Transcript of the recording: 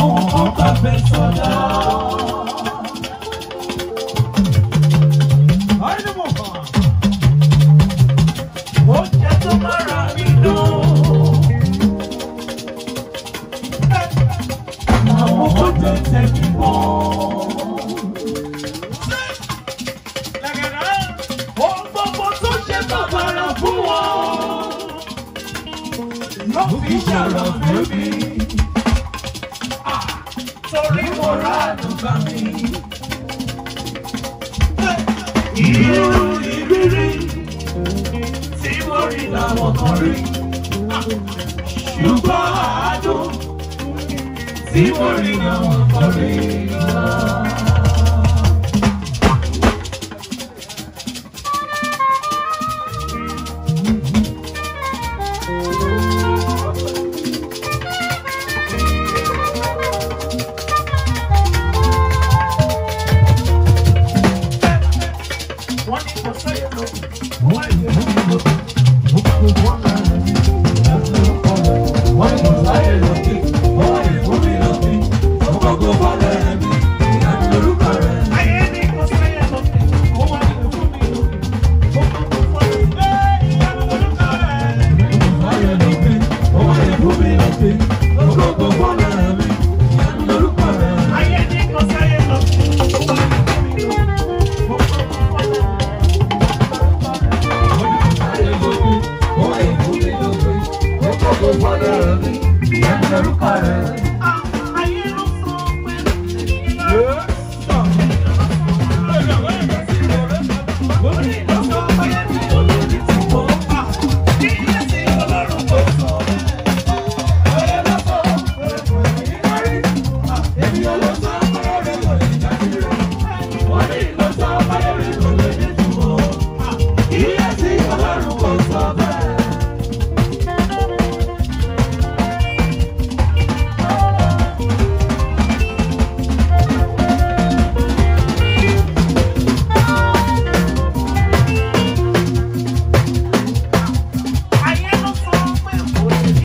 àwọn kan bá fẹ́ sọdá. oúnjẹ tó mára mi dùn. àwọn oúnjẹ tẹ̀ mí bọ́. Love is your love, baby torí mo rà àdùbà mi. Irú ìrírí tí mo rí làwọn kan rí. Ṣùgbọ́n àádùn tí mo rí làwọn kan rí. Yeah, I'm a little